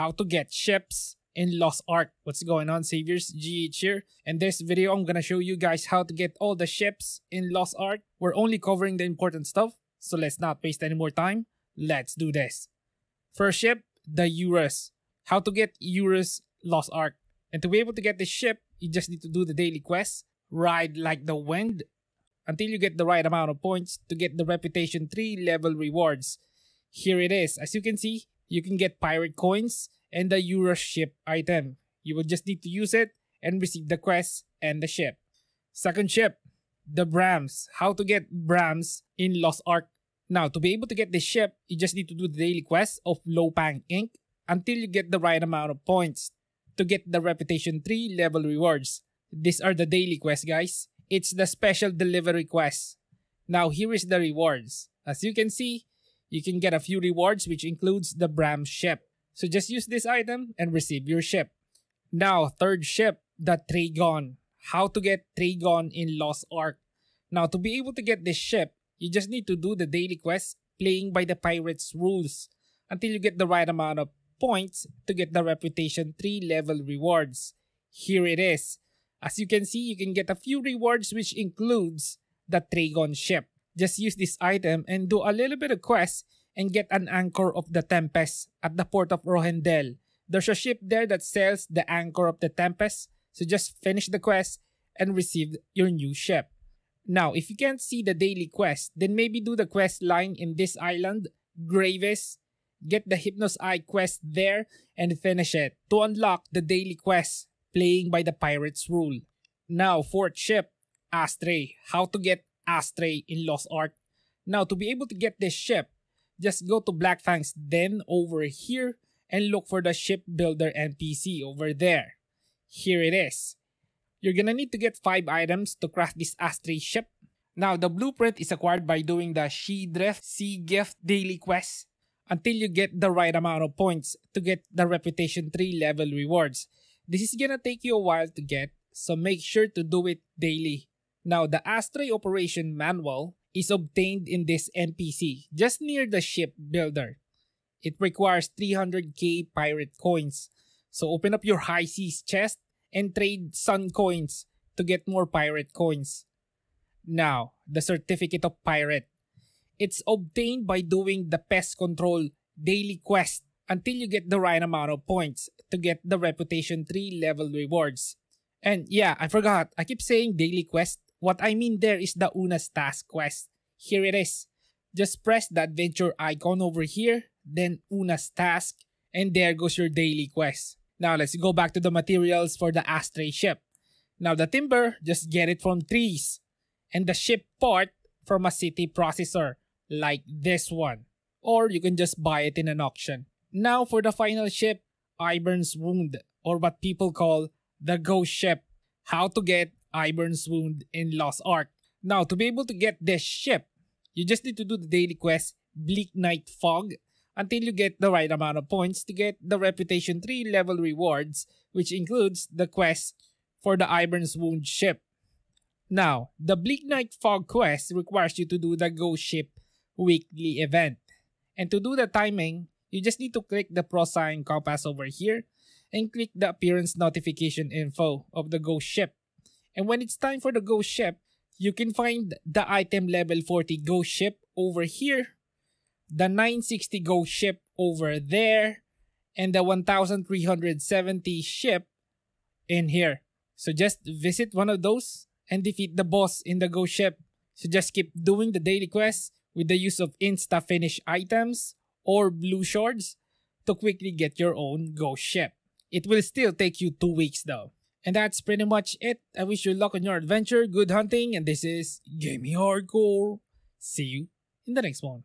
how to get ships in Lost Ark. What's going on, Saviors? GH here. In this video, I'm gonna show you guys how to get all the ships in Lost Ark. We're only covering the important stuff, so let's not waste any more time. Let's do this. First ship, the Eurus. How to get Eurus Lost Ark. And to be able to get this ship, you just need to do the daily quest, ride like the wind, until you get the right amount of points to get the Reputation 3 level rewards. Here it is. As you can see, you can get pirate coins and the Eurus ship item. You will just need to use it and receive the quest and the ship. Second ship, the Brahms. How to get Brahms in Lost Ark. Now, to be able to get this ship, you just need to do the daily quest of Lopang Inc. until you get the right amount of points to get the Reputation 3 level rewards. These are the daily quests, guys. It's the special delivery quest. Now, here is the rewards. As you can see, you can get a few rewards which includes the Brahms ship. So just use this item and receive your ship. Now, third ship, the Tragon. How to get Tragon in Lost Ark. Now, to be able to get this ship, you just need to do the daily quest playing by the pirates rules until you get the right amount of points to get the reputation 3 level rewards. Here it is. As you can see, you can get a few rewards which includes the Tragon ship. Just use this item and do a little bit of quest and get an anchor of the Tempest at the port of Rohendel. There's a ship there that sells the anchor of the Tempest, so just finish the quest and receive your new ship. Now, if you can't see the daily quest, then maybe do the quest line in this island, Gravis, get the Hypnos Eye quest there, and finish it to unlock the daily quest playing by the pirates rule. Now, fourth ship, Astray. How to get Astray in Lost Ark. Now, to be able to get this ship, just go to Blackfang's den over here and look for the shipbuilder NPC over there. Here it is. You're gonna need to get 5 items to craft this Astray ship. Now, the blueprint is acquired by doing the Sheadrift Sea Gift daily quest until you get the right amount of points to get the Reputation 3 level rewards. This is gonna take you a while to get, so make sure to do it daily. Now, the Astray operation manual is obtained in this NPC, just near the ship builder. It requires 300k pirate coins. So open up your high seas chest and trade sun coins to get more pirate coins. Now, the certificate of pirate. It's obtained by doing the pest control daily quest until you get the right amount of points to get the reputation 3 level rewards. And yeah, I forgot, I keep saying daily quest. What I mean there is the Una's task quest. Here it is. Just press the adventure icon over here, then Una's task, and there goes your daily quest. Now let's go back to the materials for the Astray ship. Now the timber, just get it from trees. And the ship part from a city processor, like this one. Or you can just buy it in an auction. Now for the final ship, Eibern's Wound, or what people call the Ghost Ship. How to get Eibern's Wound in Lost Ark. Now, to be able to get this ship, you just need to do the daily quest Bleak Night Fog until you get the right amount of points to get the Reputation 3 level rewards, which includes the quest for the Eibern's Wound ship. Now, the Bleak Night Fog quest requires you to do the Ghost Ship weekly event. And to do the timing, you just need to click the Procyon compass over here and click the appearance notification info of the ghost ship. And when it's time for the ghost ship, you can find the item level 40 ghost ship over here, the 960 ghost ship over there, and the 1370 ship in here. So just visit one of those and defeat the boss in the ghost ship. So just keep doing the daily quests with the use of insta finish items or blue shards to quickly get your own ghost ship. It will still take you two weeks though. And that's pretty much it. I wish you luck on your adventure, good hunting, and this is Gaming Hardcore. See you in the next one.